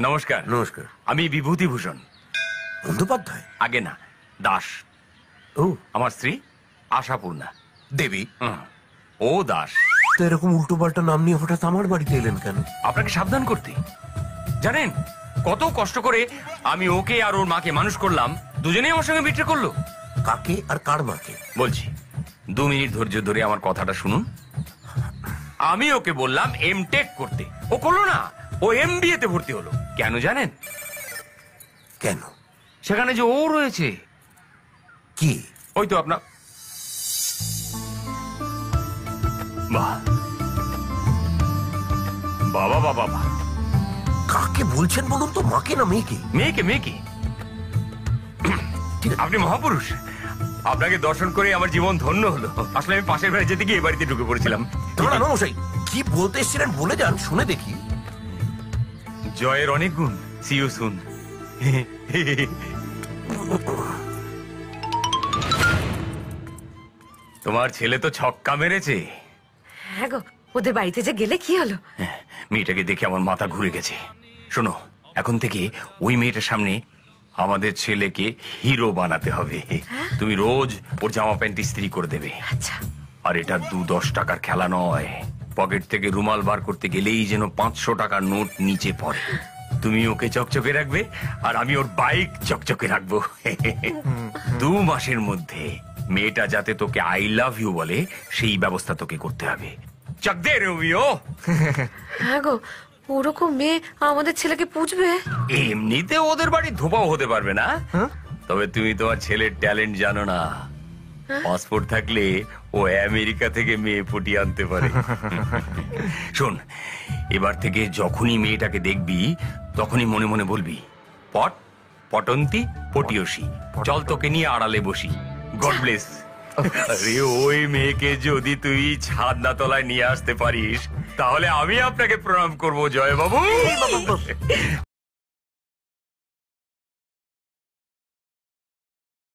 নমস্কার। নমস্কার। আমি বিভূতিভূষণ। বন্দ্যোপাধ্যায়? আগে না দাস। ও। আমার স্ত্রী আশাপূর্ণা। দেবী? ও দাস। তো এরকম উল্টো পাল্টা নাম নিয়ে হঠাৎ আমার বাড়িতে এলেন কেন? আপনাকে সাবধান করতে। জানেন কত কষ্ট করে আমি ওকে আর ওর মাকে মানুষ করলাম দুজনেই আমার সঙ্গে বিট্রে করল। কাকে আর কার মাকে? বলছি দু মিনিট ধৈর্য ধরে আমার কথাটা শুনুন। আমি ওকে বললাম এম টেক করতে। ও করল না ও এম তে ভর্তি হলো। কেন জানেন? কেন? সেখানে যে ও রয়েছে। কি? ওই তো আপনার বাহ। বাবা বাবা বাবা। কাকে বলছেন বলুন তো? মাকে না মেয়েকে? মেয়েকে মেয়েকে। আপনি মহাপুরুষ। আপনাকে দর্শন করে আমার জীবন ধন্য হলো। আসলে আমি পাশের বাড়ি যেতে গিয়ে বাড়িতে ঢুকে পড়েছিলাম। কি বলতে এসেছিলেন বলে যান শুনে দেখি। জয়ের অনেক গুণ। সিও সুন তোমার ছেলে তো ছক্কা মেরেছে। হ্যাঁ গো ওদের বাড়িতে যে গেলে কি হলো? মেয়েটাকে দেখে আমার মাথা ঘুরে গেছে। শোনো এখন থেকে ওই মেয়েটার সামনে আমাদের ছেলেকে হিরো বানাতে হবে। তুমি রোজ ওর জামা প্যান্ট ইস্ত্রি করে দেবে। আচ্ছা। আর এটা দু দশ টাকার খেলা নয়। পকেট থেকে রুমাল বার করতে গেলেই যেন পাঁচশো টাকার নোট নিচে পড়ে। তুমি ওকে চকচকে রাখবে আর আমি ওর বাইক চকচকে রাখব। দু মাসের মধ্যে মেয়েটা যাতে তোকে আই লাভ ইউ বলে সেই ব্যবস্থা তোকে করতে হবে। চক দে রবিও হ্যাঁ গো ওরকম মেয়ে আমাদের ছেলেকে পুজবে? এমনিতে ওদের বাড়ি ধোপাও হতে পারবে না। তবে তুমি তোমার ছেলের ট্যালেন্ট জানো না। পাসপোর্ট থাকলে ও আমেরিকা থেকে মেয়ে ফুটিয়ে আনতে পারে। শোন এবার থেকে যখনই মেয়েটাকে দেখবি তখনই মনে মনে বলবি পট পটন্তি পটিয়সী। চল তোকে নিয়ে আড়ালে বসি। গড ব্লেস আরে ওই মেয়েকে যদি তুই ছাদনা তলায় নিয়ে আসতে পারিস তাহলে আমি আপনাকে প্রণাম করব জয় বাবু।